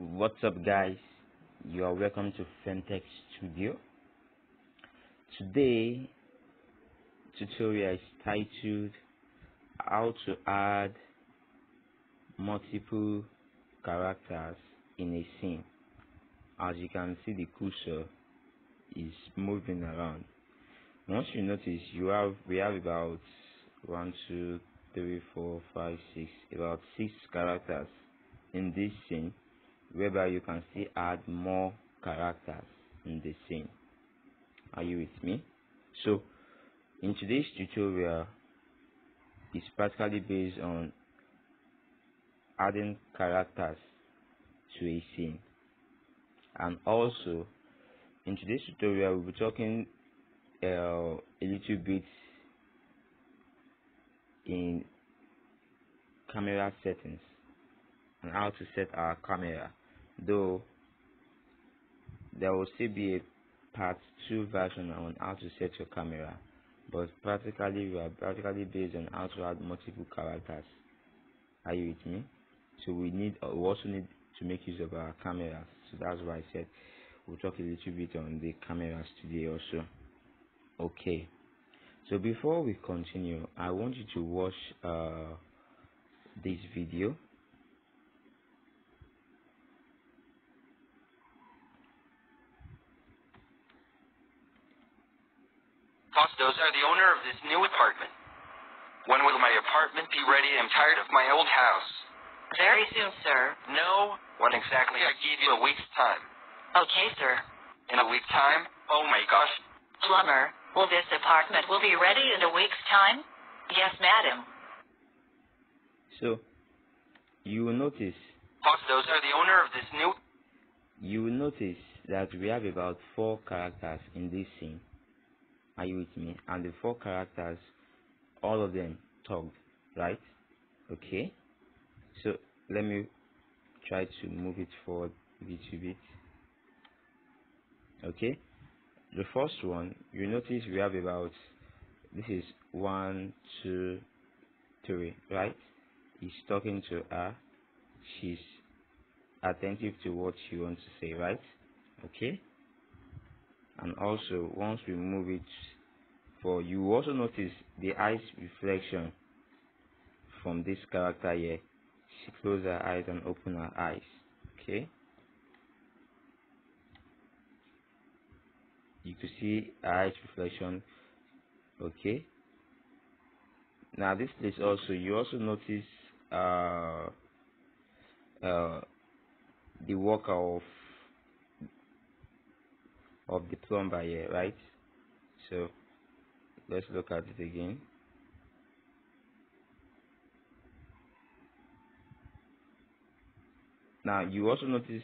What's up, guys? You are welcome to Femtech Studio. Today, tutorial is titled How to Add Multiple Characters in a Scene. As you can see, the cursor is moving around. Once you notice, you have we have about one, two, three, four, five, six, about six characters in this scene whereby you can still add more characters in the scene. Are you with me? So, in today's tutorial, it's practically based on adding characters to a scene. And also, in today's tutorial, we'll be talking uh, a little bit in camera settings and how to set our camera. Though there will still be a part 2 version on how to set your camera but practically we are practically based on how to add multiple characters. Are you with me? So we need uh, we also need to make use of our cameras. So that's why i said we'll talk a little bit on the cameras today also. Okay. So before we continue i want you to watch uh, this video Costos are the owner of this new apartment. When will my apartment be ready? I'm tired of my old house. Very soon, sir. No, when exactly? I give you a week's time. Okay, sir. In a week's time? Oh my gosh. Plumber, will this apartment will be ready in a week's time? Yes, madam. so you will notice Costos are the owner of this new. you will notice that we have about four characters in this scene. Are you with me? And the four characters, all of them talked, right? Okay. So let me try to move it forward a little bit. Okay. The first one, you notice we have about this is one, two, three, right? He's talking to her. She's attentive to what she wants to say, right? Okay. And also, once we move it for you also notice the eyes reflection from this character here. She close her eyes and open her eyes. Okay. You can see her eyes reflection. Okay. Now this place also you also notice uh uh the worker of of the plumber here, right? So let's look at it again. Now you also notice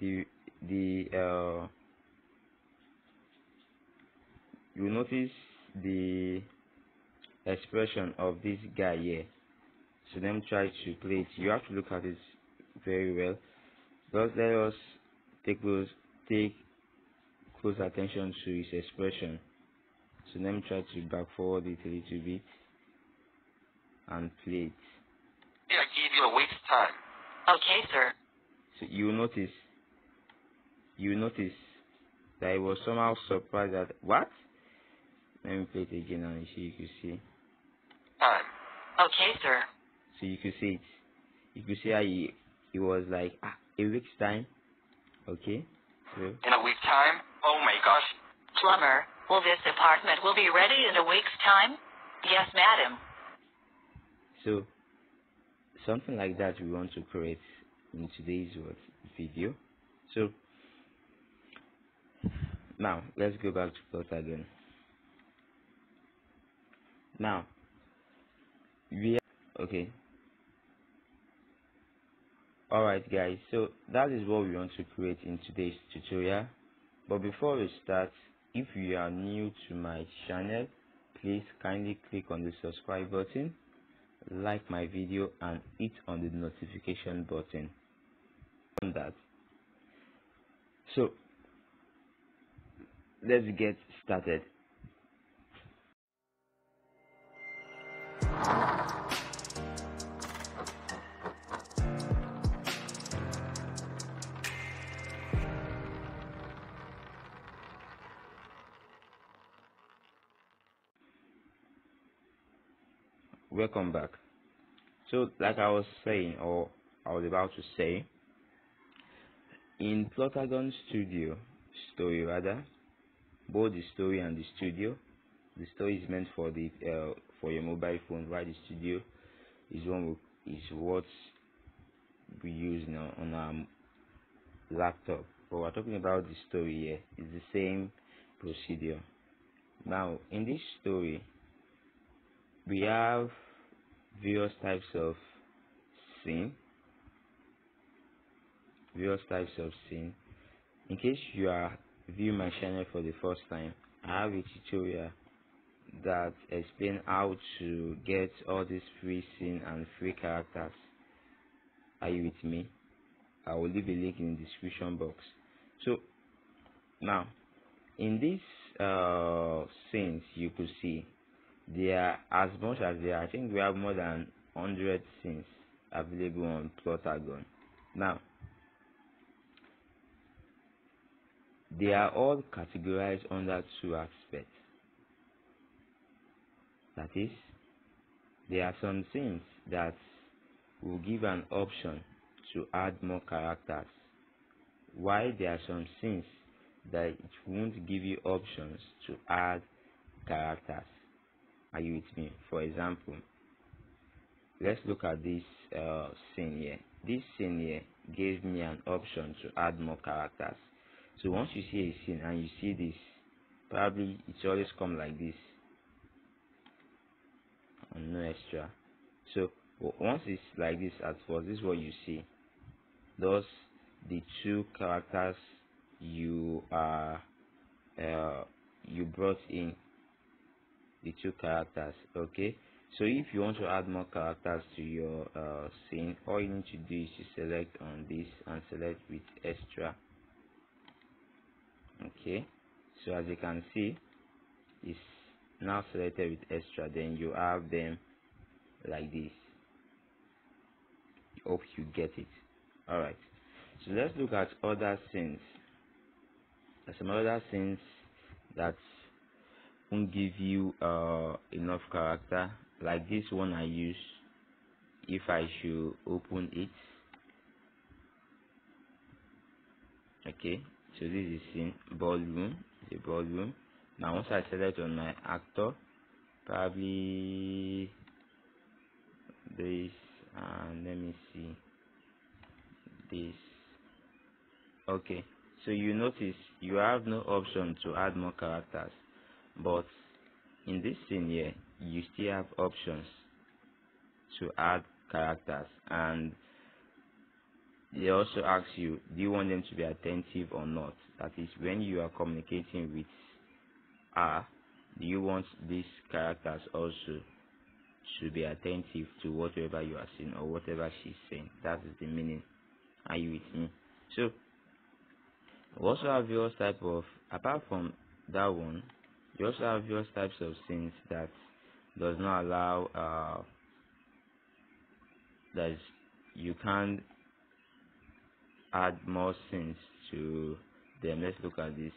the the uh you notice the expression of this guy here. So let me try to play it. You have to look at it very well. Just let us take close take close attention to his expression. So let me try to back forward it a little bit and play it. I give you a week's time. Okay, sir. So you notice you notice that I was somehow surprised that what? Let me play it again and see you can see. Time. Okay, sir. So you can see it. You can see how he he was like ah a week's time. Okay. So In a week's time? Oh my gosh. Plumber, will this apartment will be ready in a week's time? Yes, madam. So, something like that we want to create in today's video. So, now let's go back to Plotagon. Now, we are, okay. Alright guys, so that is what we want to create in today's tutorial. But before we start, if you are new to my channel, please kindly click on the subscribe button like my video and hit on the notification button. On that. So let's get started welcome back. So like i was saying or i was about to say in plotagon studio story rather both the story and the studio the story is meant for the uh, for your mobile phone while the studio is one is what we use now on our laptop. But we're talking about the story here. It's the same procedure. Now in this story we have various types of scene various types of scene in case you are viewing my channel for the first time i have a tutorial that explain how to get all these free scene and free characters. Are you with me? I will leave a link in the description box. So now in these uh, scenes you could see there are as much as there are, I think we have more than 100 scenes available on Plotagon. Now, they are all categorized under two aspects. That is, there are some scenes that will give an option to add more characters, while there are some scenes that it won't give you options to add characters. Are you with me? For example, let's look at this uh, scene here. This scene here gave me an option to add more characters. So once you see a scene and you see this, probably it's always come like this and no extra. So once it's like this at first, this is what you see. Those the two characters you are uh, you brought in the two characters okay? So if you want to add more characters to your uh, scene all you need to do is to select on this and select with extra. Okay? So as you can see it's now selected with extra. Then you have them like this. Hope you get it. All right so let's look at other scenes. There's some other scenes that won't give you uh, enough character. Like this one I use if I should open it. Okay so this is in ballroom the ballroom. Now once I select on my actor probably this and let me see this. Okay so you notice you have no option to add more characters but in this scene here you still have options to add characters and they also ask you do you want them to be attentive or not? That is when you are communicating with her do you want these characters also to be attentive to whatever you are saying or whatever she's saying? That is the meaning. Are you with me? So we also have various type of apart from that one you also have various types of scenes that does not allow uh, that you can't add more scenes to them. Let's look at this.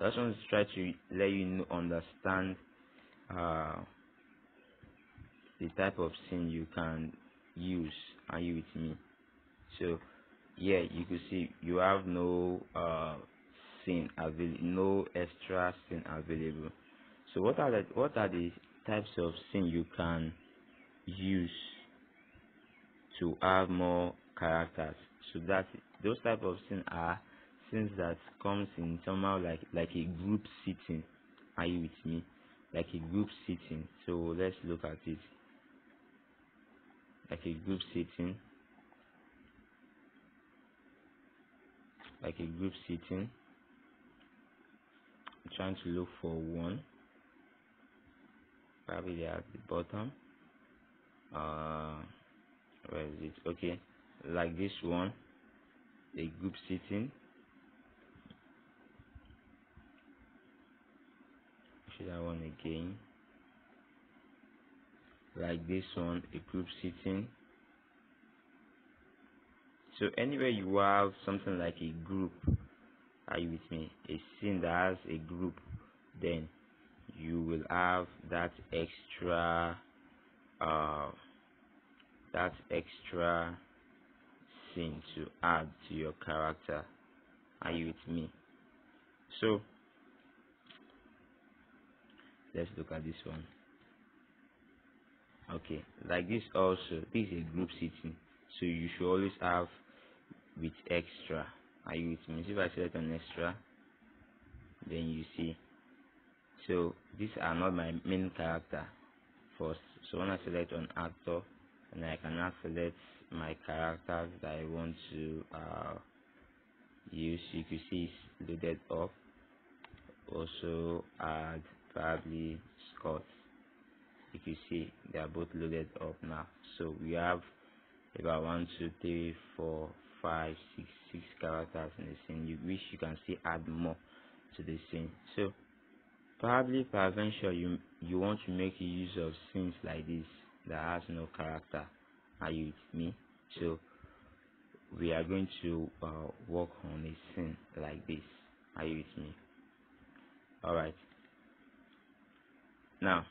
I just want to try to let you understand uh, the type of scene you can use. Are you with me? So yeah, you can see you have no uh, scene available, no extra scene available. So what are the what are the types of scene you can use to have more characters? So that those type of scene are scenes that comes in somehow like like a group sitting. Are you with me? Like a group sitting. So let's look at it. Like a group sitting. Like a group sitting trying to look for one. Probably at the bottom. Uh where is it? Okay. Like this one. A group sitting. Should I one again. Like this one a group sitting. So anywhere you have something like a group are you with me? A scene that has a group then you will have that extra uh, that extra scene to add to your character. Are you with me? So let's look at this one. Okay like this also this is a group setting so you should always have with extra are you with me so if i select on extra then you see. So these are not my main character. First so when i select on actor and i can now select my characters that i want to uh, use. You can see it's loaded up. Also add probably Scott. You see they are both loaded up now. So we have about one two three four five six six characters in the scene you wish you can still add more to the scene. So probably peradventure you you want to make use of scenes like this that has no character. Are you with me? So we are going to uh, work on a scene like this. Are you with me? All right now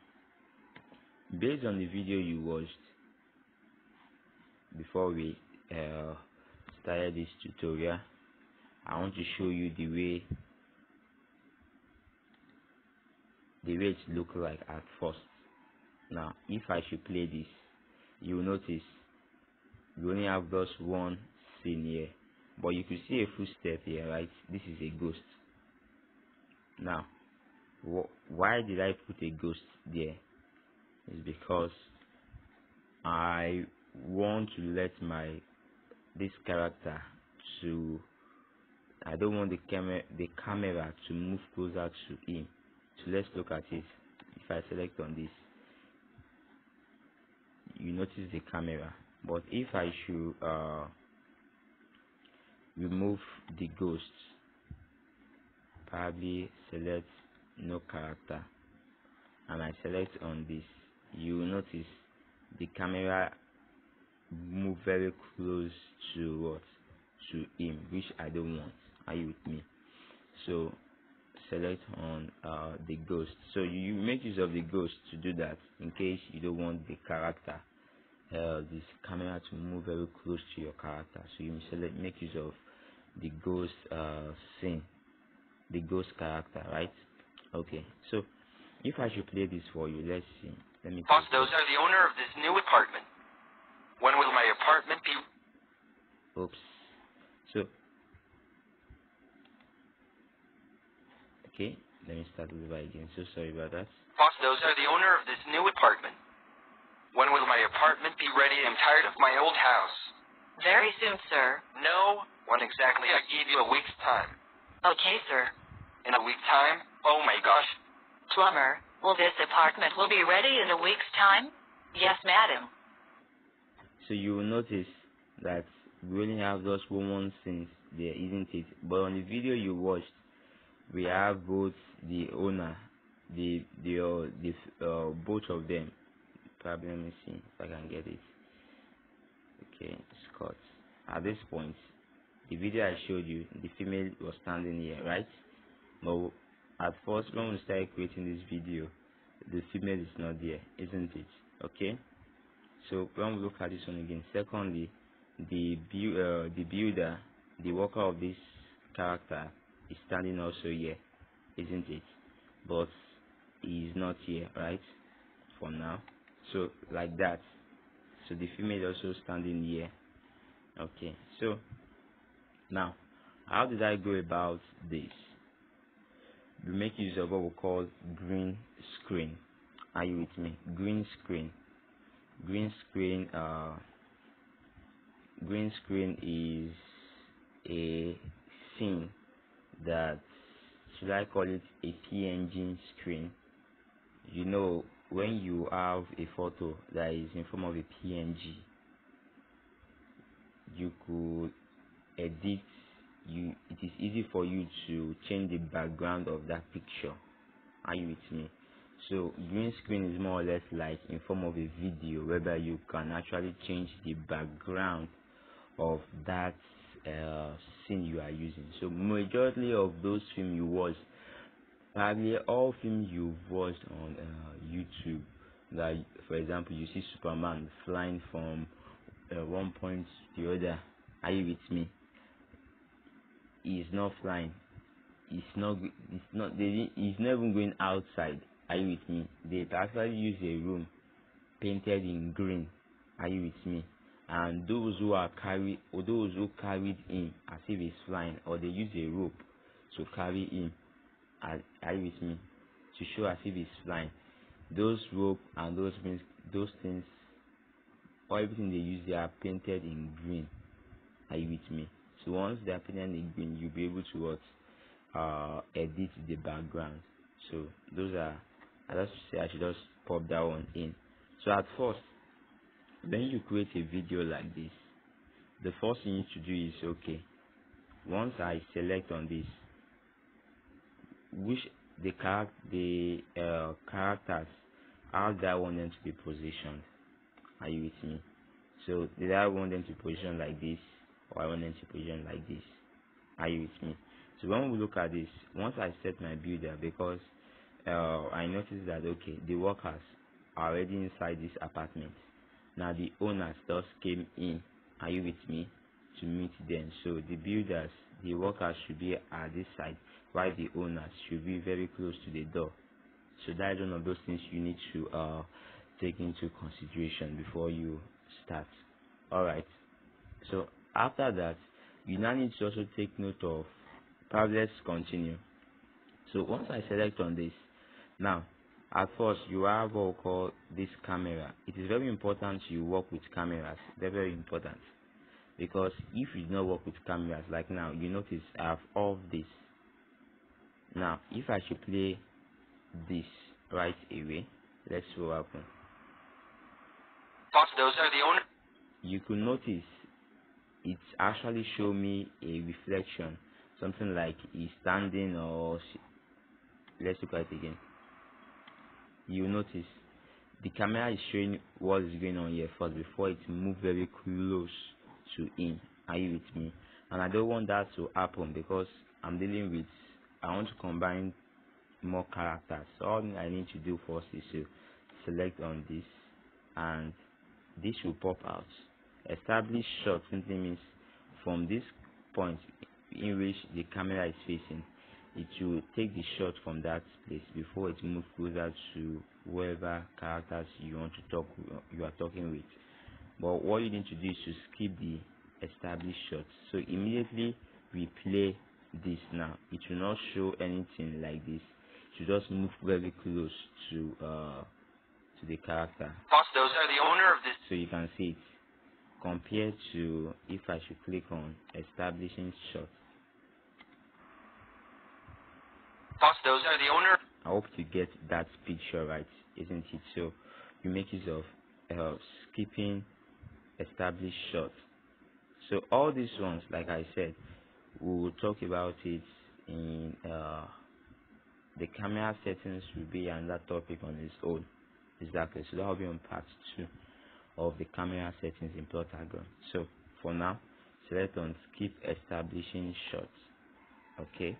based on the video you watched before we uh, started this tutorial I want to show you the way the way it look like at first. Now if I should play this you will notice you only have just one scene here but you can see a footstep here right? This is a ghost. Now wh why did I put a ghost there? Is because I want to let my this character to I don't want the camera the camera to move closer to him. So let's look at it. If I select on this you notice the camera. But if I should uh, remove the ghost probably select no character. And I select on this you notice the camera move very close to what? To him which I don't want. Are you with me? So select on uh, the ghost. So you make use of the ghost to do that in case you don't want the character uh, this camera to move very close to your character. So you select make use of the ghost uh, scene the ghost character right? Okay. So if I should play this for you let's see. Let me those are the owner of this new apartment. When will my apartment be oops so okay let me start over again so sorry about that Costos are the owner of this new apartment. When will my apartment be ready? I'm tired of my old house. Very soon, sir. No, when exactly? I gave you a week's time. Okay, sir. In a week's time? Oh my gosh. Plumber, will this apartment will be ready in a week's time? Yes, madam. So you will notice that we only have one one scene there isn't it. But on the video you watched we have both the owner the the uh, the uh, both of them. Probably let me see if i can get it. Okay scott. At this point the video i showed you the female was standing here right? But at first when we started creating this video the female is not there isn't it? Okay so when we look at this one again secondly the build uh, the builder the worker of this character is standing also here isn't it? But he is not here right? For now. So like that. So the female also standing here. Okay. So now how did i go about this? We make use of what we call green screen. Are you with me? Green screen green screen uh green screen is a scene that should I call it a PNG screen? You know when you have a photo that is in form of a PNG you could edit you it is easy for you to change the background of that picture. Are you with me so green screen is more or less like in form of a video whereby you can actually change the background of that uh, scene you are using so majority of those film you watch probably all films you've watched on uh, YouTube, like for example, you see Superman flying from uh, one point to the other. Are you with me? He's not flying. He's not. He's not. He's not even going outside. Are you with me? They actually use a room painted in green. Are you with me? And those who are carried, or those who carried him as if he's flying, or they use a rope to carry him. Are, are you with me? To show as if he's flying. Those rope and those things, those things, or everything they use, they are painted in green. Are you with me? So once they are painted in green, you'll be able to what uh edit the background. So those are I just say I should just pop that one in. So at first, when you create a video like this, the first thing you to do is okay. Once I select on this, which the charac the uh, characters, how do I want them to be positioned? Are you with me? So did I want them to position like this, or I want them to position like this? Are you with me? So when we look at this, once I set my builder, because uh, I noticed that okay, the workers are already inside this apartment. Now the owners just came in. Are you with me? To meet them. So the builders, the workers should be at this side, while the owners should be very close to the door. So that is one of those things you need to uh, take into consideration before you start. Alright. So after that, you now need to also take note of. Probably let's continue. So once I select on this, now at first you have what we call this camera. It is very important you work with cameras. They're very important because if you do not work with cameras, like now you notice I have off this. Now if I should play this right away, let's see what happens. Those are the owner. you could notice it actually show me a reflection something like he's standing or she, let's look at it again you notice the camera is showing what is going on here first before it move very close to him. Are you with me? And i don't want that to happen because i'm dealing with i want to combine more characters. So all i need to do first is to select on this and this will pop out. Establish shot simply means from this point in which the camera is facing it will take the shot from that place before it moves closer to whoever characters you want to talk you are talking with. But what you need to do is to skip the established shot so immediately we play this now. It will not show anything like this. Will just move very close to uh to the character. Boss, those are the owner of this. so you can see it. Compared to if I should click on establishing shot. Are the owner. I hope to get that picture right, isn't it? So you make use of uh, skipping established shot. So all these ones, like I said, we will talk about it in uh, the camera settings will be another topic on its own. Exactly. So that will be on part two of the camera settings in Plotagon. So for now, select on skip establishing shots. Okay.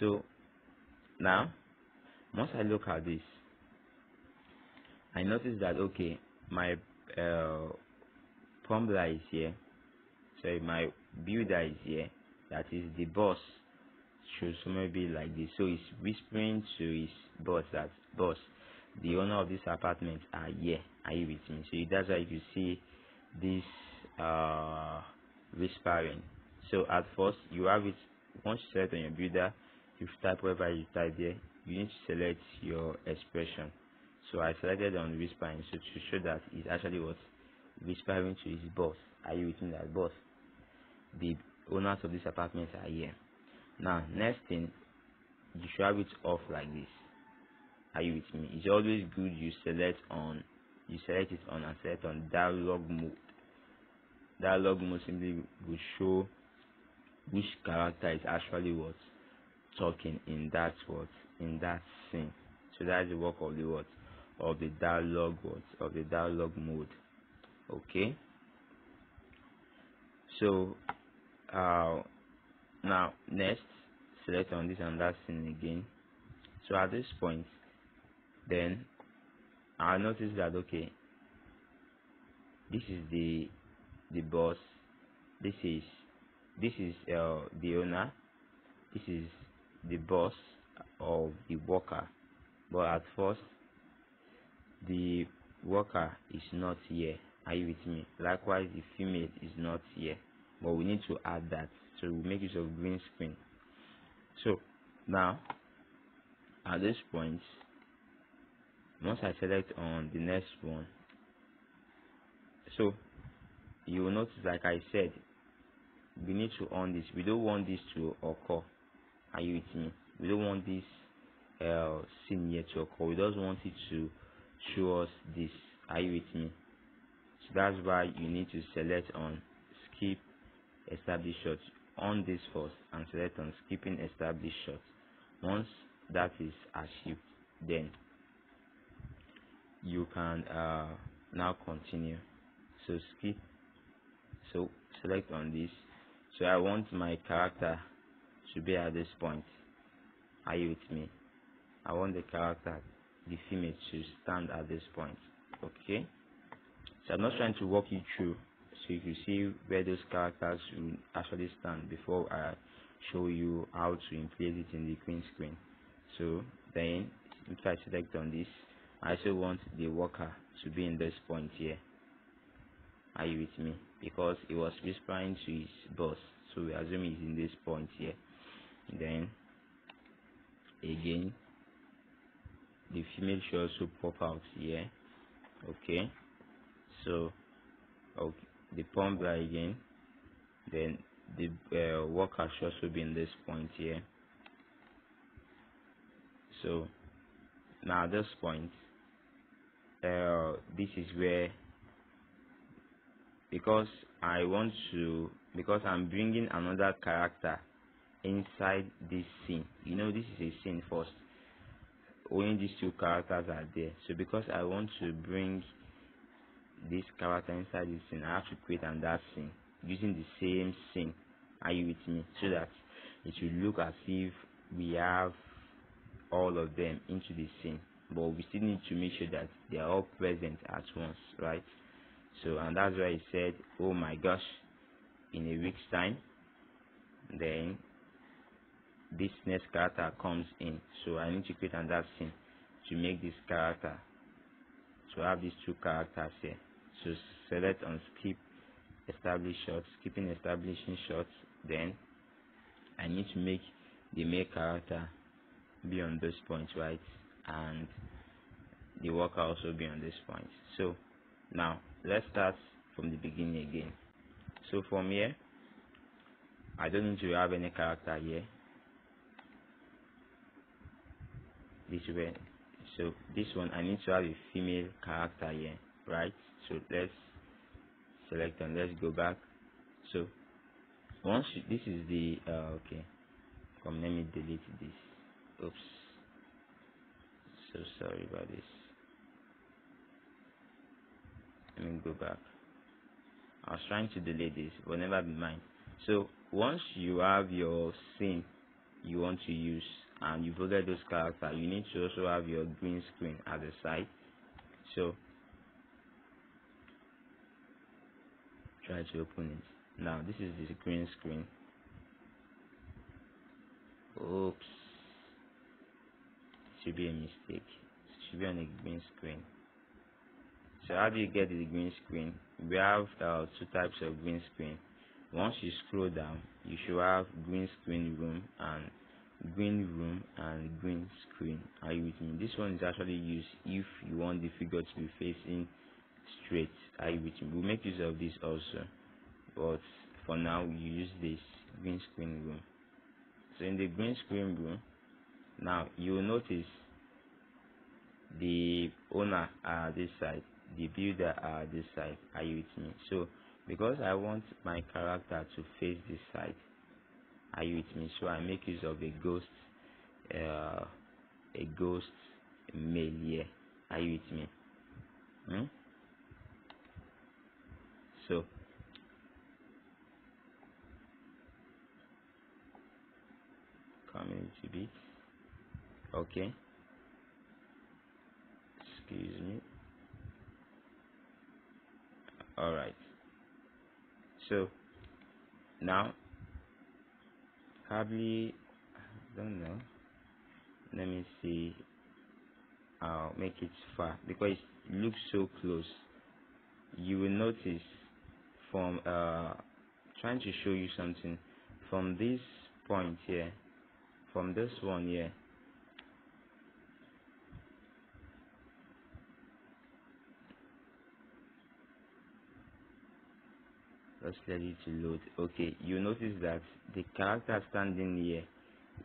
So now, once I look at this, I notice that okay, my uh, Pumbler is here. Sorry, my builder is here. That is the boss. Should somewhere be like this. So he's whispering to his boss that boss, the owner of this apartment are here. Are you with me? So that's why you see this uh whispering. So at first you have it once you select on your builder, you type whatever you type there, you need to select your expression. So I selected on whispering so to show that it's actually what whispering to his boss. Are you with me that boss? The owners of this apartment are here. Now next thing you should have it off like this. Are you with me? It's always good you select on you select it on and select on dialogue mode. Dialogue mode simply will show which character is actually what talking in that what in that scene. So that's the work of the what of the dialogue what of the dialogue mode. Okay. So uh now next select on this and that scene again so at this point then i notice that okay this is the the boss this is this is uh, the owner this is the boss of the worker. But at first the worker is not here. Are you with me? Likewise the female is not here. But we need to add that. So we make use of green screen. So now at this point once I select on the next one so you will notice like I said we need to on this. We don't want this to occur are you with me? We don't want this uh, scene here to occur. We just want it to show us this. Are you with me? So that's why you need to select on skip establish shot on this first and select on skipping establish shot once that is achieved then you can uh, now continue. So skip. So select on this. So I want my character to be at this point. Are you with me? I want the character the female to stand at this point. Okay? So I'm not trying to walk you through so you can see where those characters will actually stand before I show you how to place it in the green screen. So then if I select on this I also want the worker to be in this point here. Are you with me? Because he was whispering to his boss so we assume he's in this point here then again the female should also pop out here okay? So okay the pump again then the uh, worker should also be in this point here. So now this point uh, this is where because I want to because I'm bringing another character inside this scene. You know this is a scene first. Only these two characters are there. So because I want to bring this character inside this scene I have to create another scene using the same scene. Are you with me? So that it will look as if we have all of them into the scene. But we still need to make sure that they are all present at once right? So and that's why he said oh my gosh in a week's time then this next character comes in. So i need to create another scene to make this character to have these two characters here. So select on skip establish shots skipping establishing shots then i need to make the main character be on this point right? And the worker also be on this point so now let's start from the beginning again. So from here I don't need to have any character here this way. So this one I need to have a female character here right? So let's select and let's go back. So once you, this is the uh, okay. Come let me delete this. Oops. So sorry about this. Let me go back. I was trying to delete this but never mind. So once you have your scene you want to use and you've those characters you need to also have your green screen at the side. So try to open it. Now this is the green screen. Oops. Should be a mistake. It should be on a green screen. So how do you get the green screen? We have uh, two types of green screen. Once you scroll down you should have green screen room and green room and green screen. Are me? This one is actually used if you want the figure to be facing straight. Are you with me? We'll make use of this also. But for now we use this green screen room. So in the green screen room now you will notice the owner are this side the builder are this side. Are you with me? So because i want my character to face this side are you with me? So i make use of a ghost uh, a ghost male here. Are you with me? Hmm? so coming to bit okay. Excuse me. All right. So now probably I don't know. Let me see. I'll make it far. Because it looks so close. You will notice from uh trying to show you something. From this point here from this one here let's let it load. Okay you notice that the character standing here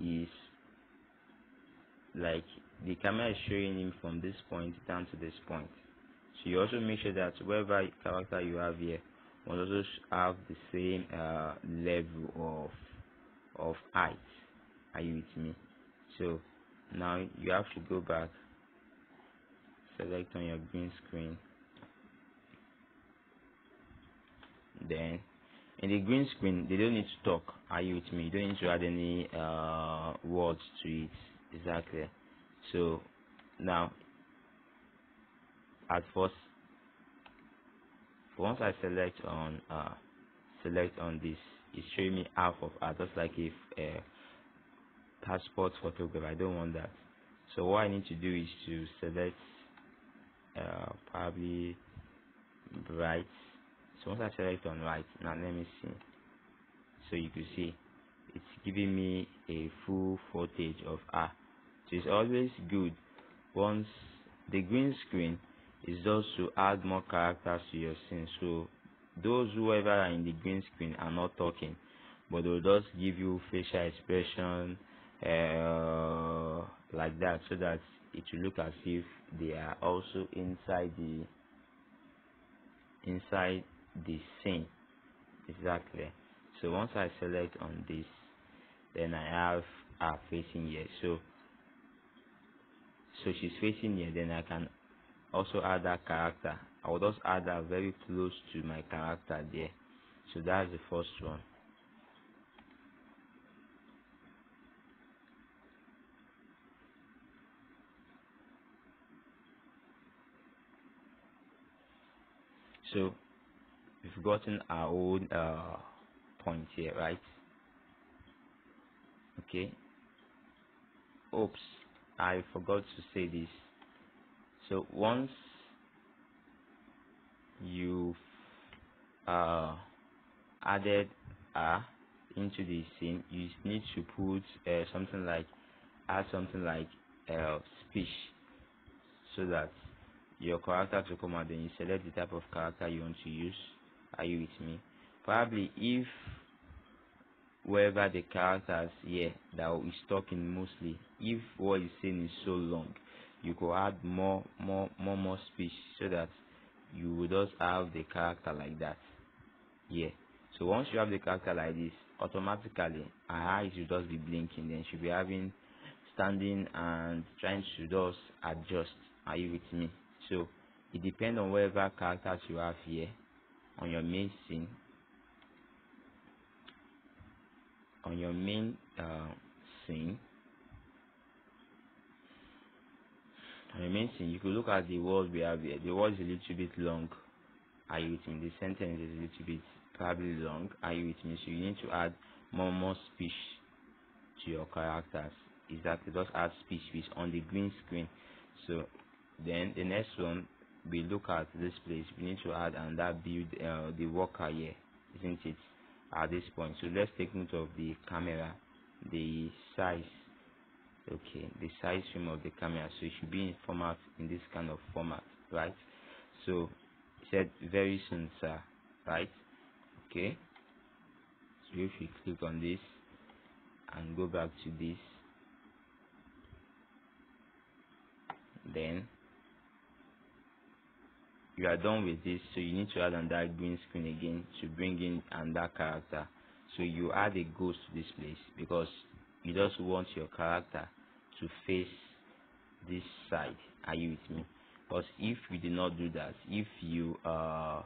is like the camera is showing him from this point down to this point. So you also make sure that whatever character you have here must also have the same uh, level of of height. Are you with me? So now you have to go back select on your green screen then in the green screen they don't need to talk. Are you with me? You don't need to add any uh, words to it. Exactly. So now at first once I select on uh, select on this it's showing me half of art just like if a passport photograph. I don't want that. So what I need to do is to select uh, probably bright so once I select on right now let me see. So you can see it's giving me a full footage of her. So it's always good. Once the green screen is just to add more characters to your scene. So those whoever are in the green screen are not talking but they'll just give you facial expression uh, like that so that it will look as if they are also inside the inside the same exactly. So once I select on this then I have her facing here. So so she's facing here. Then I can also add that character. I will just add that very close to my character there. So that's the first one. So we've gotten our own uh, point here right? Okay. Oops. I forgot to say this. So once you've uh, added a into the scene you need to put uh, something like add something like uh, speech so that your character to come out then you select the type of character you want to use are you with me? Probably if wherever the characters here that is talking mostly if what is saying is so long you could add more more more more speech so that you would just have the character like that. Yeah. So once you have the character like this automatically her eyes will just be blinking. Then she'll be having standing and trying to just adjust. Are you with me? So it depends on whatever characters you have here on your main scene on your main uh, scene on your main scene you could look at the word we have here. The word is a little bit long. Are you with me? The sentence is a little bit probably long. Are you with me? So you need to add more more speech to your characters. Is exactly just add speech which on the green screen. So then the next one we look at this place we need to add and that build uh, the worker here isn't it at this point? So let's take note of the camera the size. Okay the size frame of the camera. So it should be in format in this kind of format right? So said very soon sir right? Okay. So if you click on this and go back to this then you are done with this so you need to add on that green screen again to bring in another character. So you add a ghost to this place because you just want your character to face this side. Are you with me? But if you do not do that if you uh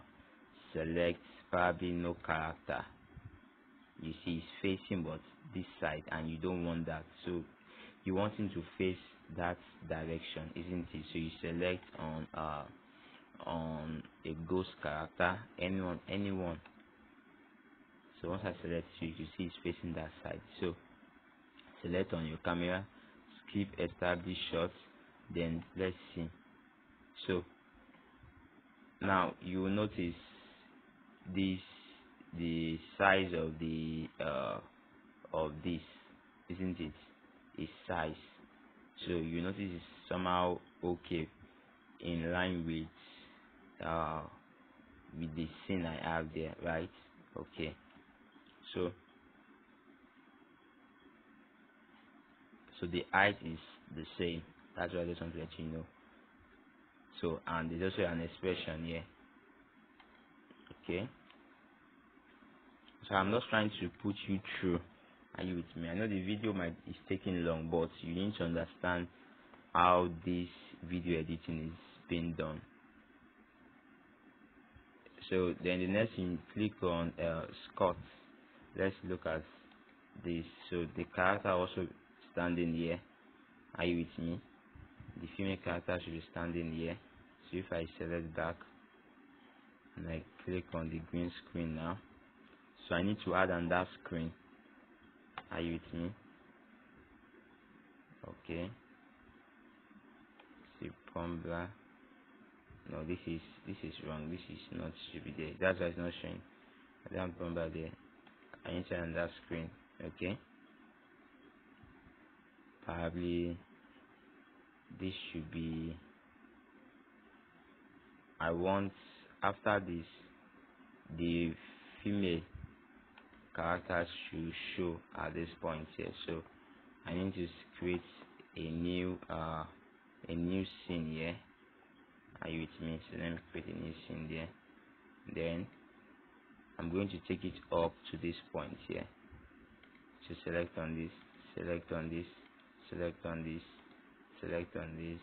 select probably no character you see it's facing but this side and you don't want that. So you want him to face that direction isn't it? So you select on uh on a ghost character anyone anyone. So once i select you you see it's facing that side. So select on your camera skip establish shot then let's see. So now you will notice this the size of the uh of this isn't it? It is size. So you notice it's somehow okay in line with uh with the scene i have there right? Okay. So so the height is the same. That's why i just want to let you know. So and there's also an expression here. Okay. So i'm not trying to put you through. Are you with me? I know the video might is taking long but you need to understand how this video editing is being done so then the next thing click on uh, Scott. Let's look at this. So the character also standing here. Are you with me? The female character should be standing here. So if I select back and I click on the green screen now. So I need to add on that screen. Are you with me? Okay. See Pumbler no this is this is wrong. This is not should be there. That's why it's not showing. I don't Pumbler there. I enter on that screen okay? Probably this should be I want after this the female characters should show at this point here. So I need to create a new uh a new scene here are you with me? So let me create a new scene there. Then I'm going to take it up to this point here. So select on this select on this select on this select on this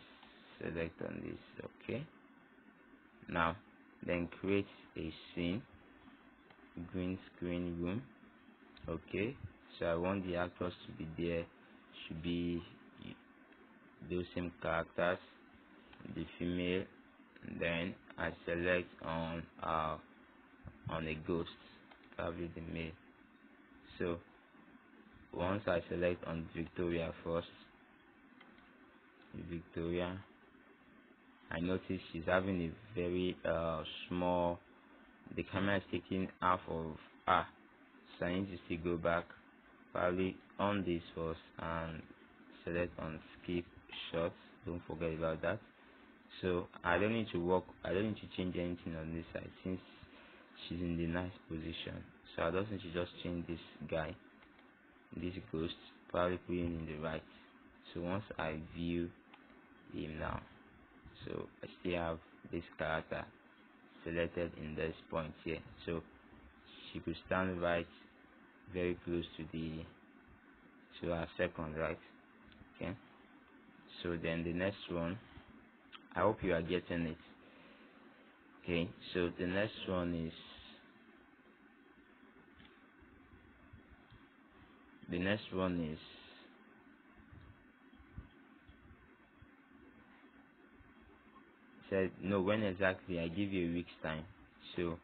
select on this okay? Now then create a scene green screen room okay? So i want the actors to be there should be those same characters the female then i select on uh on a ghost probably the male so once i select on victoria first victoria i notice she's having a very uh small the camera is taking half of her. So I need to still go back probably on this first and select on skip shots don't forget about that so I don't need to work I don't need to change anything on this side since she's in the nice position. So I don't need to just change this guy this ghost probably put him in the right. So once I view him now so I still have this character selected in this point here. So she could stand right very close to the to our second right? Okay. So then the next one i hope you are getting it. Okay so the next one is the next one is said no when exactly? I give you a week's time. So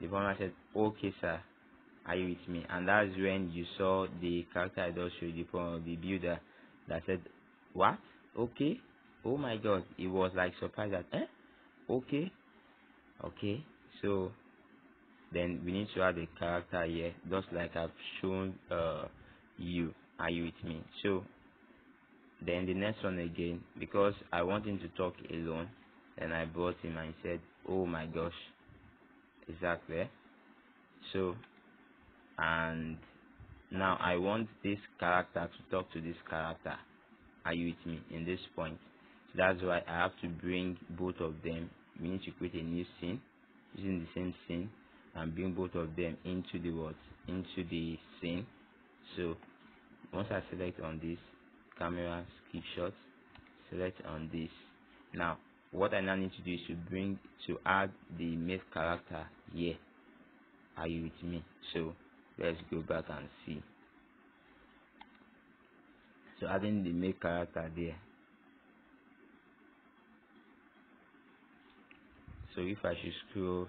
the farmer said okay sir are you with me? And that's when you saw the character i just showed you from the builder that said what? Okay oh my god he was like surprised that eh okay okay so then we need to add a character here just like i've shown uh you are you with me so then the next one again because i want him to talk alone then I brought him and said, Oh my gosh. Exactly. So, and now I want this character to talk to this character. Are you with me in this point? That's why I have to bring both of them. We need to create a new scene using the same scene and bring both of them into the what? Into the scene. So once I select on this camera skip shot, select on this. Now what I now need to do is to bring to add the male character here. Are you with me? So let's go back and see. so adding the main character there so if I should scroll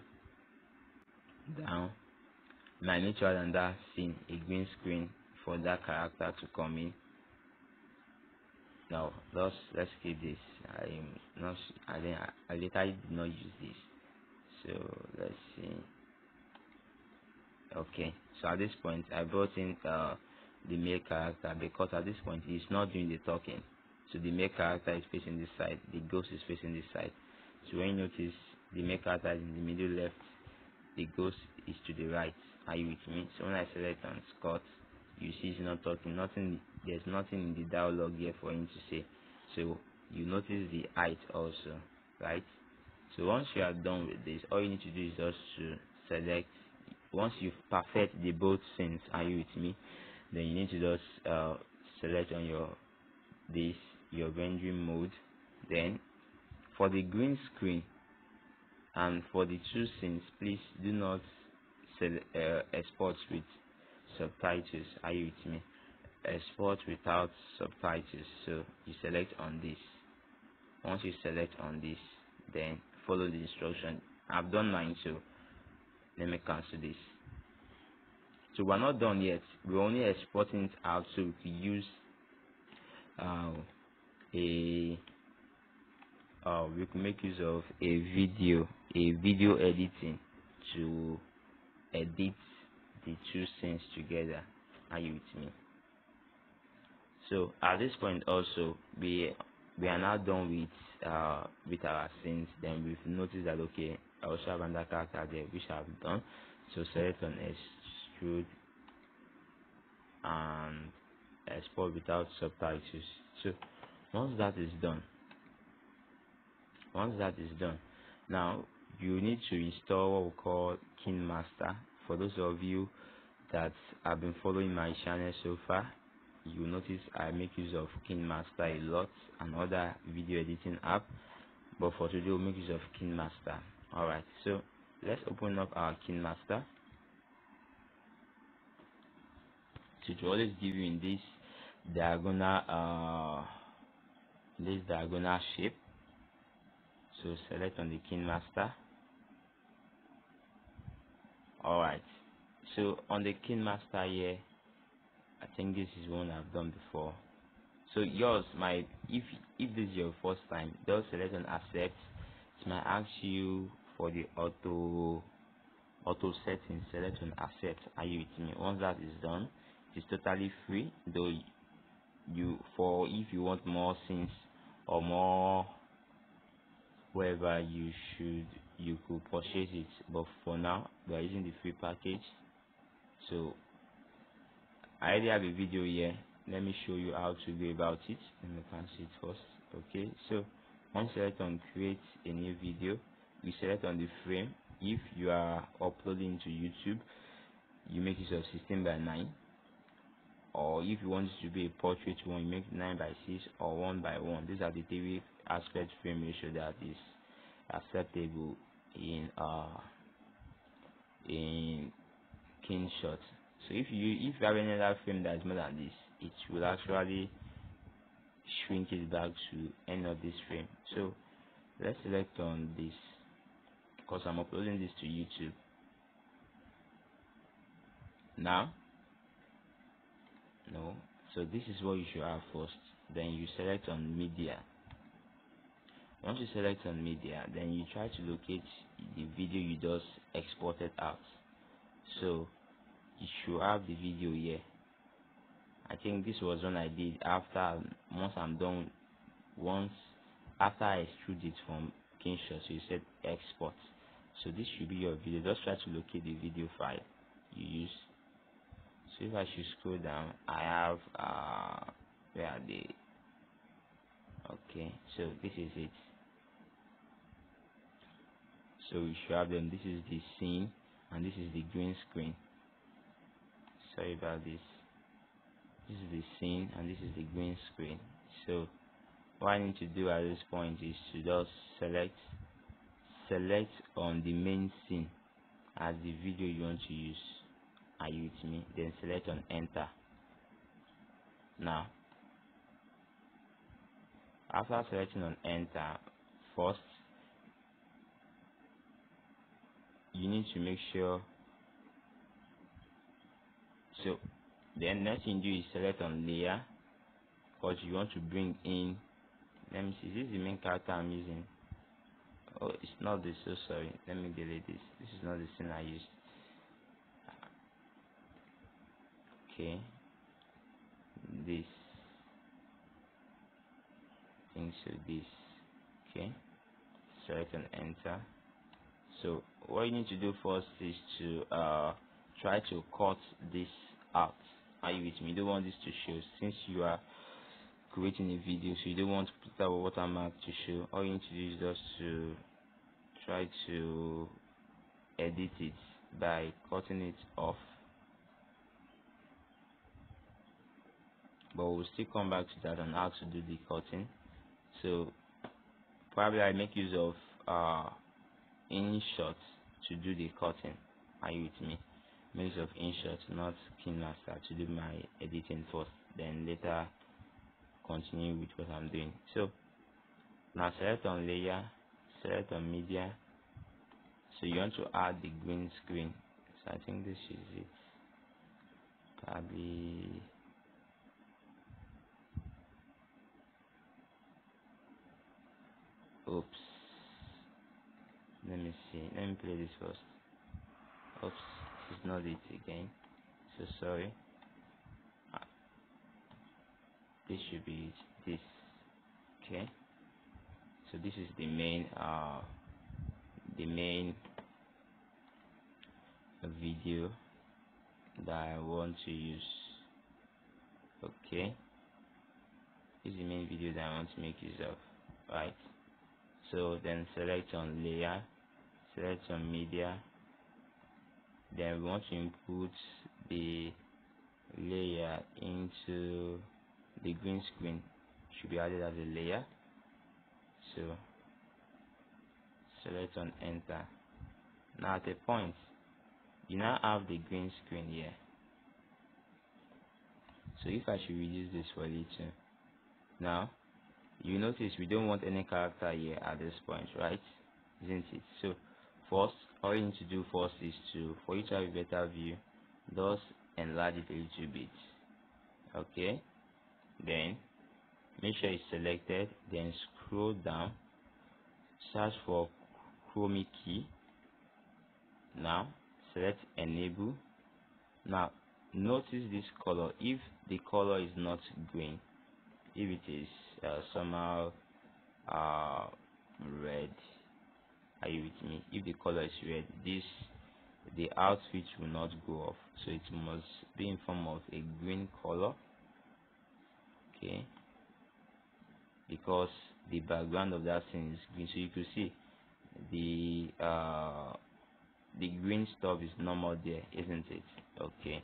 down my need to add another scene a green screen for that character to come in. Now let's let's keep this. I'm not i didn't i later did not use this. So let's see. Okay so at this point i brought in uh, the male character because at this point he's not doing the talking. So the male character is facing this side the ghost is facing this side. So when you notice the character is in the middle left the ghost is to the right. Are you with me? So when i select on scott you see he's not talking. Nothing there's nothing in the dialogue here for him to say. So you notice the height also right? So once you are done with this all you need to do is just to select once you've perfect the both scenes are you with me? Then you need to just uh, select on your this your rendering mode. Then for the green screen and for the two scenes please do not uh, export with subtitles. Are you with me? Export without subtitles. So you select on this. Once you select on this then follow the instruction. I've done mine so let me cancel this. So we're not done yet. We're only exporting it out so we can use uh, a uh, we can make use of a video a video editing to edit the two scenes together. Are you with me? So at this point also we we are now done with uh with our scenes. Then we've noticed that okay i also have another character there which i've done. So select on extrude and export without subtitles. So once that is done once that is done now you need to install what we call KineMaster for those of you that have been following my channel so far you notice I make use of KineMaster a lot and other video editing app but for today we'll make use of KineMaster alright so let's open up our KineMaster so to always give you in this diagonal uh this diagonal shape so select on the KineMaster. Alright. So on the KineMaster here I think this is one I've done before. So yours might if if this is your first time just select on accept. It might ask you for the auto auto settings select on accept. Are you with me? Once that is done it is totally free. Though you for if you want more scenes or more wherever you should you could purchase it but for now we are using the free package. So I already have a video here. Let me show you how to go about it let me cancel it first okay? So once select on create a new video you select on the frame. If you are uploading to YouTube you make use of 16 by 9 or if you want it to be a portrait one you make 9 by 6 or 1 by 1 these are the three aspect frame ratio that is acceptable in uh in KineShot so if you if you have any other frame that is more than this it will actually shrink it back to end of this frame. So let's select on this because i'm uploading this to youtube. Now no. So this is what you should have first. Then you select on media once you select on media then you try to locate the video you just exported out. So you should have the video here. I think this was one i did after once i'm done once after i extrude it from KineShot so you said export. So this should be your video. Just try to locate the video file you use. So if i should scroll down i have uh where are they? Okay so this is it so we should have them. This is the scene and this is the green screen. Sorry about this. This is the scene and this is the green screen. So what I need to do at this point is to just select select on the main scene as the video you want to use. Are you with me? Then select on enter. Now after selecting on enter first you need to make sure. So then next thing you do is select on layer because you want to bring in let me see this is the main character i'm using? Oh it's not this so sorry let me delete this. This is not the scene i used. Okay. This. I think so this. Okay. Select and enter so what you need to do first is to uh try to cut this out. Are you with me? You don't want this to show. Since you are creating a video so you don't want that watermark to show. All you need to do is just to try to edit it by cutting it off. But we'll still come back to that and how to do the cutting. So probably I make use of uh InShot to do the cutting. Are you with me? Make of InShot not KineMaster to do my editing first then later continue with what I'm doing. So now select on layer select on media. So you want to add the green screen. So I think this is it. Probably oops let me see. Let me play this first. Oops is not it again. So sorry. Uh, this should be this. Okay. So this is the main uh the main video that I want to use. Okay. This is the main video that I want to make use of right? So then select on layer select on media then we want to input the layer into the green screen. Should be added as a layer. So select on enter. Now at a point you now have the green screen here. So if I should reduce this for little now you notice we don't want any character here at this point right? Isn't it? So first all you need to do first is to for you to have a better view just enlarge it a little bit. Okay? Then make sure it's selected then scroll down search for chroma key. Now select enable. Now notice this color. If the color is not green if it is uh, somehow uh, red are you with me? If the color is red this the outfit will not go off. So it must be in form of a green color. Okay. Because the background of that thing is green. So you can see the uh the green stuff is normal there isn't it? Okay.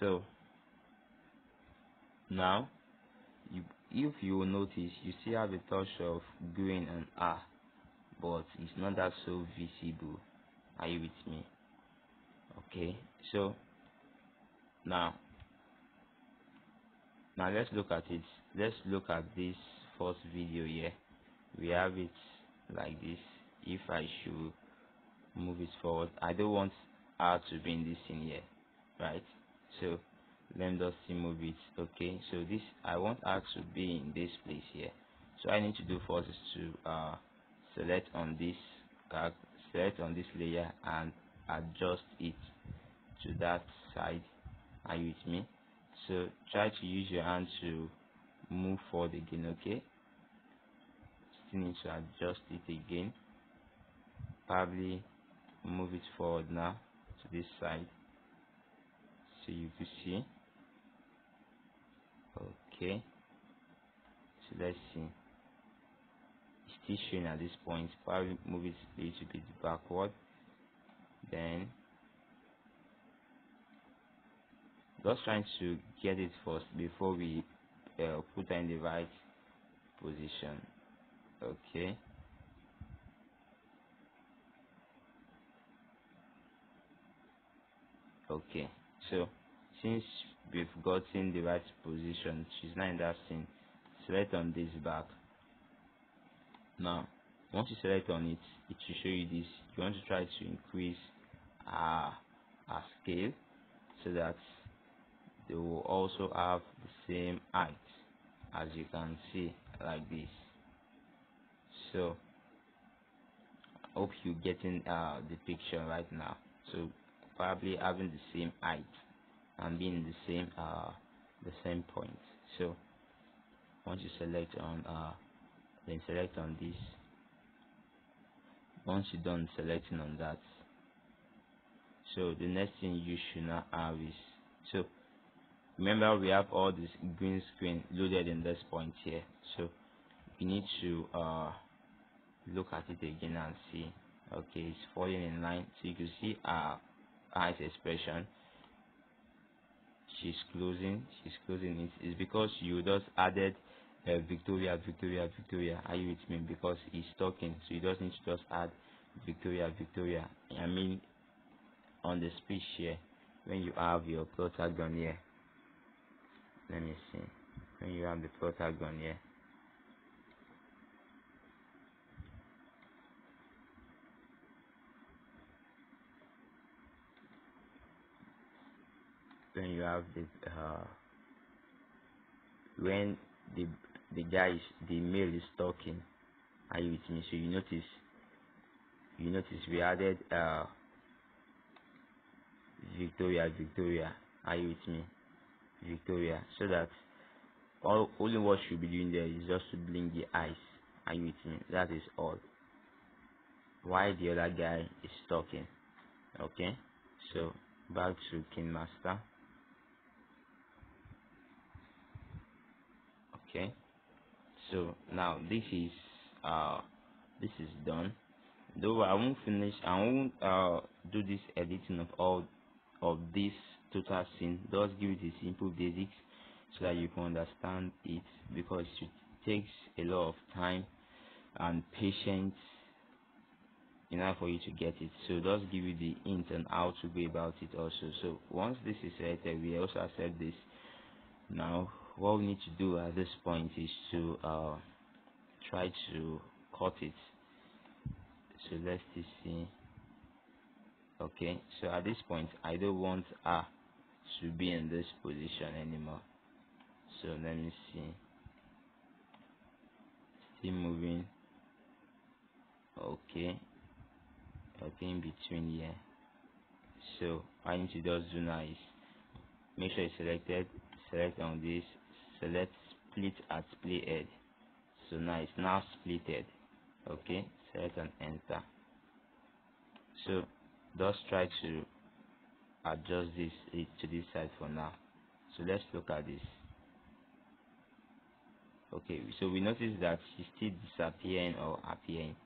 So now you if you notice you still have a touch of green and R but it's not that so visible. Are you with me? Okay so now now let's look at it. Let's look at this first video here. We have it like this. If I should move it forward I don't want R to be in this scene here right? So let me just move it. Okay so this I want R to be in this place here. So I need to do first is to uh, select on this select on this layer and adjust it to that side. Are you with me? So try to use your hand to move forward again okay? Still need to adjust it again. Probably move it forward now to this side. So you can see. Okay. So let's see showing at this point. Probably move it a little bit backward. Then just trying to get it first before we uh, put in the right position. Okay. Okay. So since we've gotten the right position she's not in that scene. Select on this back now once you select on it it will show you this. You want to try to increase our, our scale so that they will also have the same height as you can see like this. So hope you're getting uh, the picture right now. So probably having the same height and being the same uh, the same point. So once you select on uh, then select on this. Once you're done selecting on that. So the next thing you should not have is so remember we have all this green screen loaded in this point here. So you need to uh, look at it again and see. Okay it's falling in line. So you can see our eyes expression. She's closing she's closing it. Is because you just added uh, Victoria Victoria Victoria are you with me? Because he's talking so you just need to just add Victoria Victoria. I mean on the speech here when you have your gun here let me see. When you have the gun here. When you have this, uh, when the the guy is the male is talking. Are you with me? So you notice you notice we added uh victoria victoria. Are you with me? Victoria. So that all only what should be doing there is just to blink the eyes. Are you with me? That is all. Why the other guy is talking? Okay. So back to KineMaster. Okay so now this is uh this is done. Though i won't finish i won't uh do this editing of all of this total scene. Just give it a simple basics so that you can understand it because it takes a lot of time and patience in order for you to get it. So just give you the hint on how to go about it also. So once this is selected we also accept this. Now what we need to do at this point is to uh, try to cut it. So let's see. Okay so at this point I don't want her to be in this position anymore. So let me see. Still moving. Okay. Okay in between here so I need to just do now is make sure it's selected select on this select split at playhead so now it's now splitted. Okay select and enter. So just try to adjust this to this side for now. So let's look at this. Okay so we notice that it's still disappearing or appearing.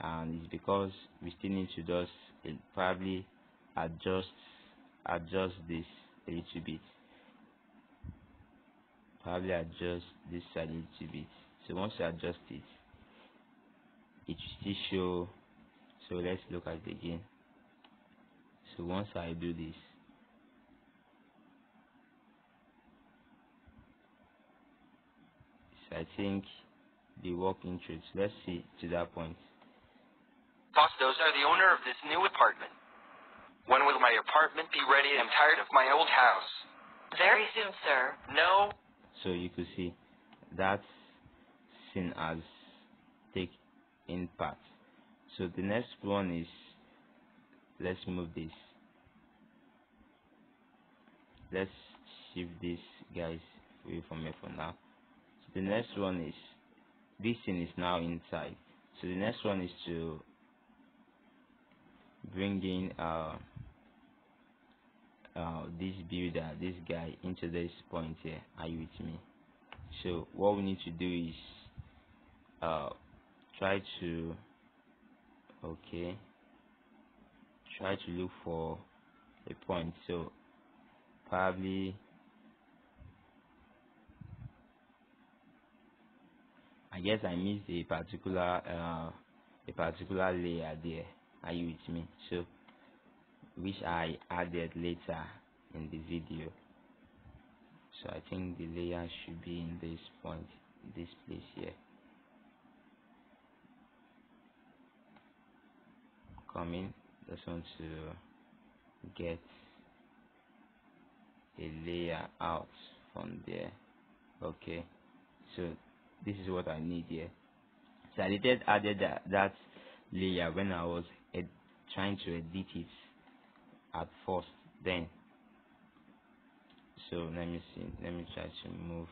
And it's because we still need to just uh, probably adjust adjust this a little bit probably adjust this side a little bit so once you adjust it it will still show so let's look at it again so once I do this so I think the working truth let's see to that point Costos are the owner of this new apartment. When will my apartment be ready? I'm tired of my old house. Very soon, sir. No, so you could see that scene as take in part. So the next one is let's move this. Let's shift this guys away from here for now. So the next one is this thing is now inside. So the next one is to bring in uh, uh, this builder this guy into this point here. Are you with me? So what we need to do is uh, try to okay try to look for a point. So probably I guess I missed a particular uh, a particular layer there. Are you with me? So which I added later in the video. So I think the layer should be in this point this place here. Coming just want to get a layer out from there. Okay. So this is what I need here. So I did added that, that layer when I was trying to edit it at first then. So let me see. Let me try to move.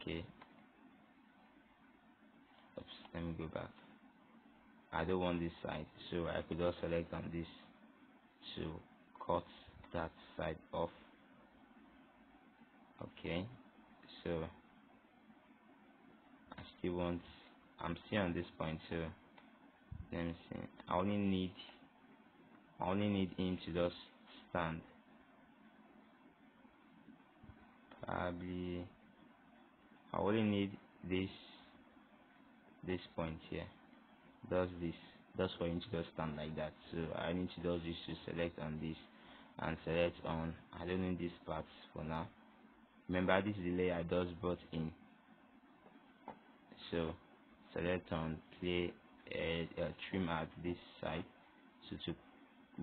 Okay. Oops, let me go back. I don't want this side so I could just select on this to cut that side off. Okay. So I still want I'm still on this point so let me see. I only need I only need him to just stand. Probably I only need this this point here. Does this just for him to just stand like that. So I need to just use to select on this and select on. I don't need this part for now. Remember this layer I just brought in. So select on play a, a trim at this side. So to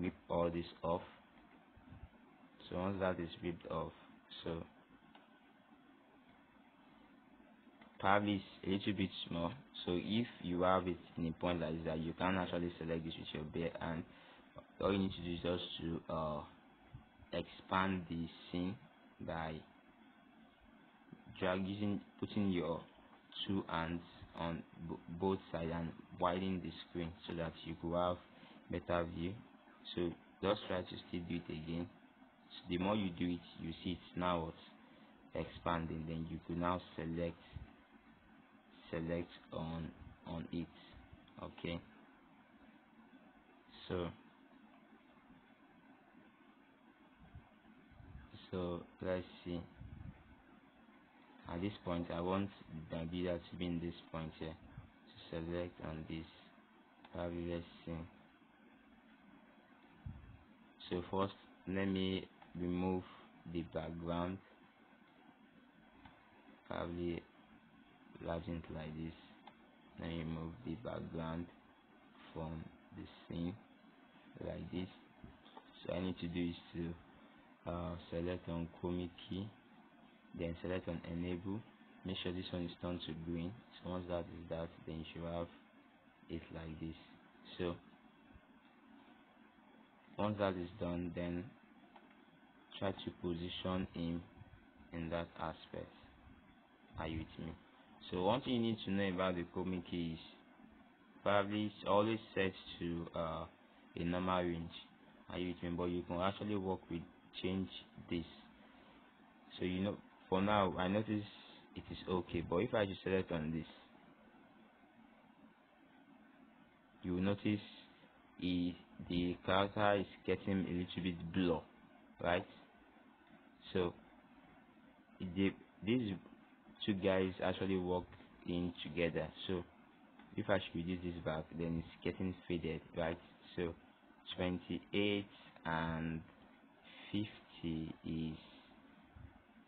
rip all this off. So once that is ripped off so probably it's a little bit small. So if you have it in a point like that you can actually select this with your bare hand. All you need to do is just to uh, expand the scene by drag using putting your two hands on both sides and widening the screen so that you could have better view so just try to still do it again. So the more you do it you see it's now expanding. Then you could now select select on on it. Okay? So so let's see. At this point I want the video to be in this point here to select on this. Probably let's see so first let me remove the background probably largen like this. Let me remove the background from the scene like this. So I need to do is to uh, select on chroma key then select on enable. Make sure this one is turned to green. So once that is that then you should have it like this. So once that is done then try to position him in that aspect. Are you with me? So one thing you need to know about the chroma key is probably always set to uh, a normal range. Are you with me? But you can actually work with change this. So you know for now I notice it is okay. But if I just select on this you will notice is the character is getting a little bit blur right? So the, these two guys actually work in together. So if I should reduce this back then it's getting faded right? So 28 and 50 is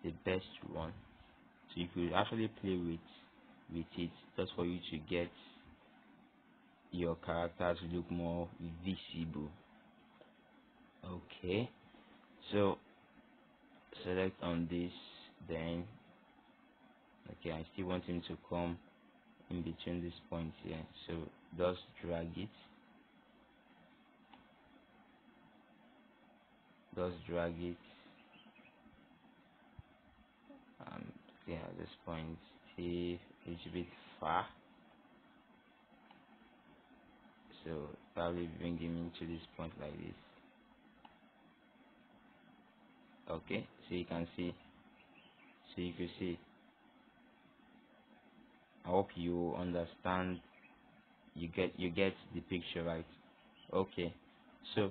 the best one. So you could actually play with with it just for you to get your characters look more visible. Okay. So select on this then okay I still want him to come in between these points here. So just drag it. Just drag it. And yeah this point see a little bit far so probably bringing him to this point like this. Okay so you can see so you can see. I hope you understand you get you get the picture right. Okay so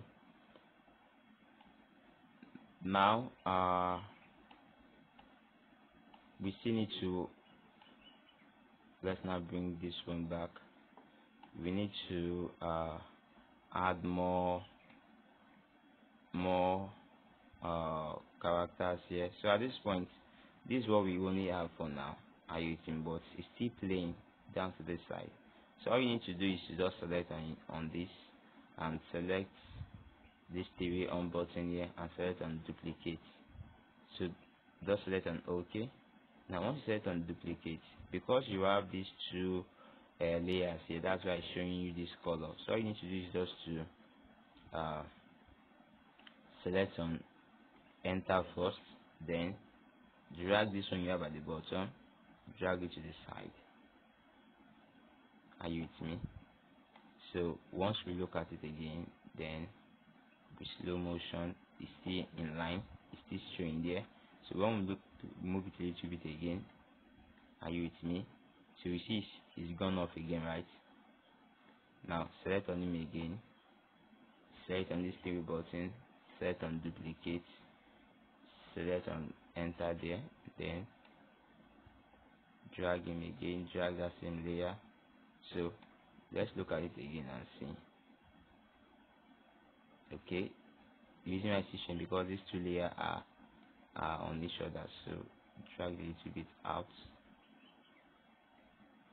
now uh we still need to let's now bring this one back we need to uh add more more uh characters here. So at this point this is what we only have for now are using but it's still playing down to this side. So all you need to do is to just select on on this and select this TV on button here and select on duplicate. So just select on ok. Now once you select on duplicate because you have these two uh, layers here that's why i'm showing you this color. So all you need to do is just to uh, select on enter first then drag this one you have at the bottom drag it to the side. Are you with me? So once we look at it again then with slow motion it's still in line it's still showing there. So when we look to move it a little bit again are you with me so you see it's gone off again right? Now select on him again. Select on this three button select on duplicate. Select on enter there. Then drag him again. Drag that same layer. So let's look at it again and see. Okay. Using my decision because these two layers are are on each other. So drag a little bit out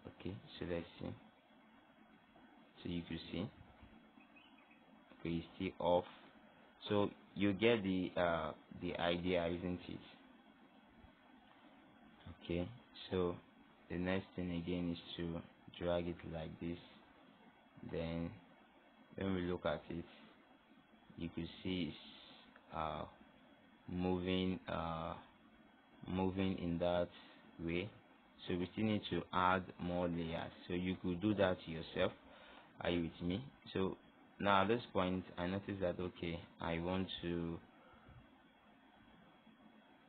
okay so let's see. So you can see. Okay it's still off. So you get the uh the idea isn't it? Okay so the next thing again is to drag it like this. Then when we look at it you can see it's uh moving uh moving in that way so we still need to add more layers. So you could do that yourself. Are you with me? So now at this point i notice that okay i want to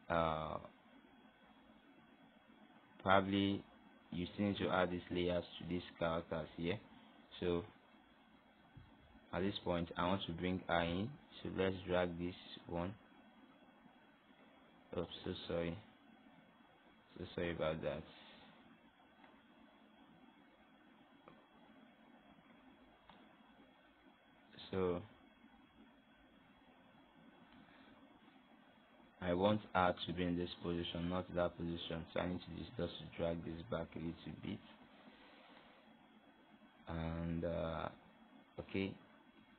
uh probably you still need to add these layers to these characters here. So at this point i want to bring i in. So let's drag this one. Oh so sorry. So sorry about that so I want R to be in this position, not that position. So I need to just, just drag this back a little bit. And uh, okay,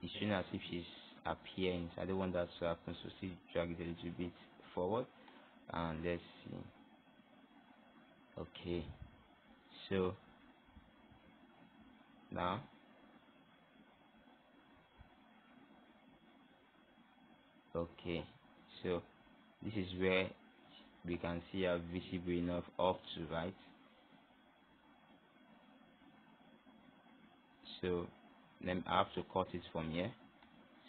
it's showing as if she's appearing. So I don't want that to happen. So still drag it a little bit forward. And let's see. Okay, so now okay so this is where we can see how visible enough up to right? So then I have to cut it from here.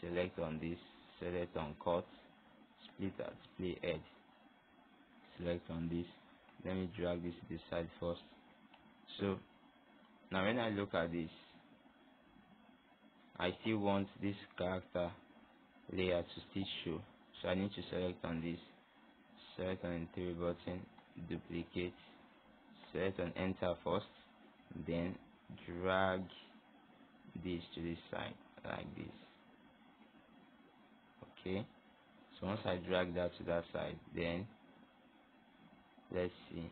Select on this select on cut split at split edge select on this. Let me drag this to the side first. So now when I look at this I still want this character layer to still show so I need to select on this. Select on the three button duplicate. Select on enter first then drag this to this side like this. Okay? So once I drag that to that side then let's see.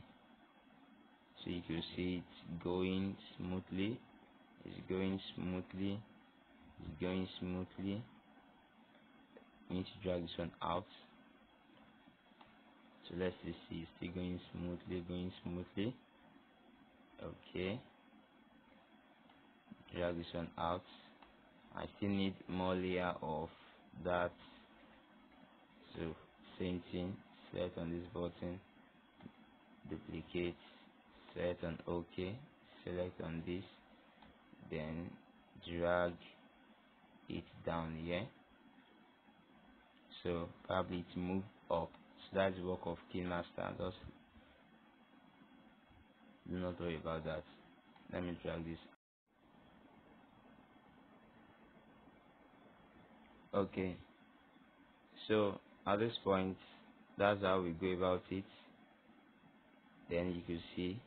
So you can see it's going smoothly. It's going smoothly. It's going smoothly need to drag this one out. So let's see it's still going smoothly going smoothly. Okay. Drag this one out. I still need more layer of that. So same thing select on this button duplicate select on ok select on this then drag it down here so probably to move up. So that's the work of KineMaster just do not worry about that. Let me drag this. Okay. So at this point that's how we go about it. Then you can see.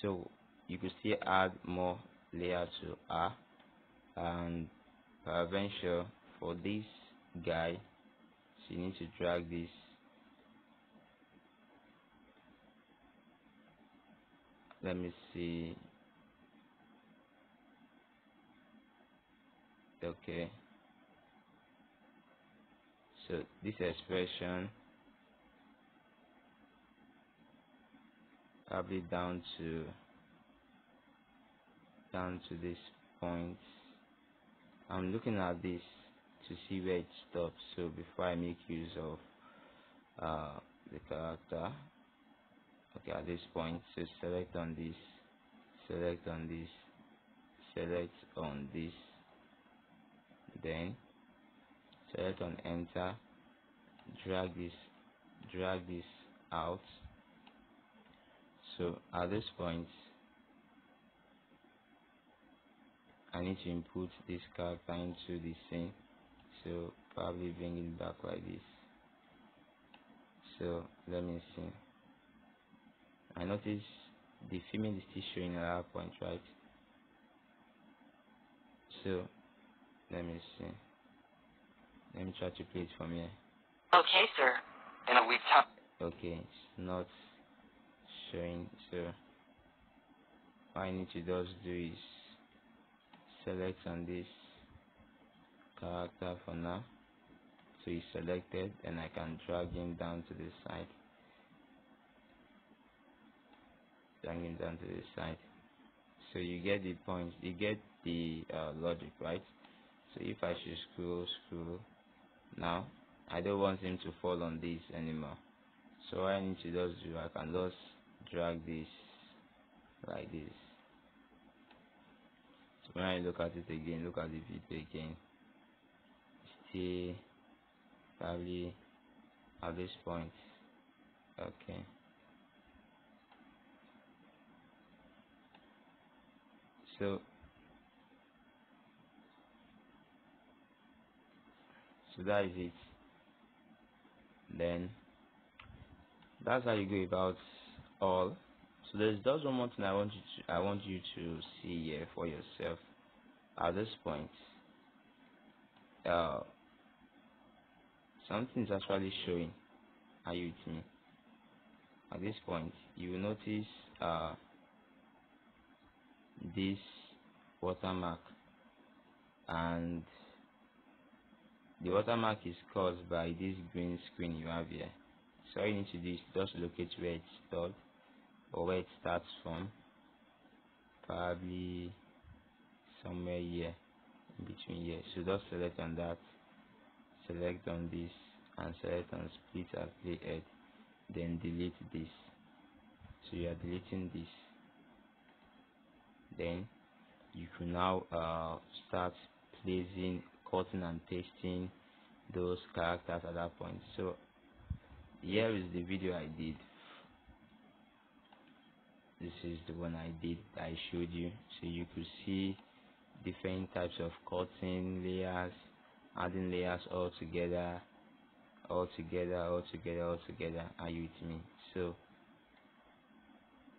So you can still add more layer to R. And peradventure for this guy. So you need to drag this. Let me see. Okay. So this expression probably down to down to this point. I'm looking at this to see where it stops. So before I make use of uh, the character okay at this point so select on this select on this select on this then select on enter drag this drag this out. So at this point I need to input this character into the scene so probably bring it back like this. So let me see. I notice the female is still showing at that point right? So let me see. Let me try to play it from here. Okay, sir. In a week's time. okay it's not showing so what I need to just do is select on this character for now. So he's selected and I can drag him down to the side. Drag him down to the side. So you get the point you get the uh, logic right? So if I should scroll scroll now I don't want him to fall on this anymore. So I need to just do I can just drag this like this. So when I look at it again look at the video again still probably at this point. Okay. So so that is it. Then that's how you go about all. So there's just one more thing i want you to i want you to see here for yourself at this point. Uh something is actually showing. Are you with me? At this point you will notice uh this watermark and the watermark is caused by this green screen you have here. So all you need to do is just locate where it's stored or where it starts from. Probably somewhere here in between here. So just select on that select on this and select on split and play head then delete this. So you are deleting this. Then you can now uh, start placing cutting and pasting those characters at that point. So here is the video I did. This is the one I did I showed you. So you could see different types of cutting layers adding layers all together all together all together all together are you with me so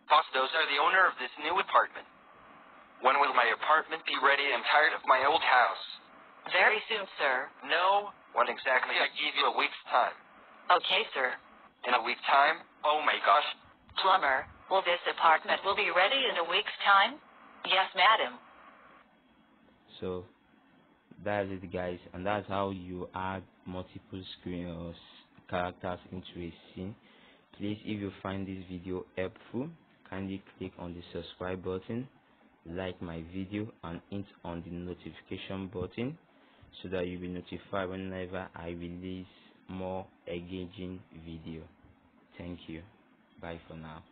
Postos are the owner of this new apartment. When will my apartment be ready? I'm tired of my old house. Very soon, sir. No, when exactly? I give you a week's time. Okay, sir. In a week's time? Oh my gosh. Plumber, will this apartment will be ready in a week's time? Yes, madam. so that's it guys. And that's how you add multiple screen uh, or characters into a scene. Please if you find this video helpful kindly click on the subscribe button like my video and hit on the notification button so that you'll be notified whenever i release more engaging video. Thank you. Bye for now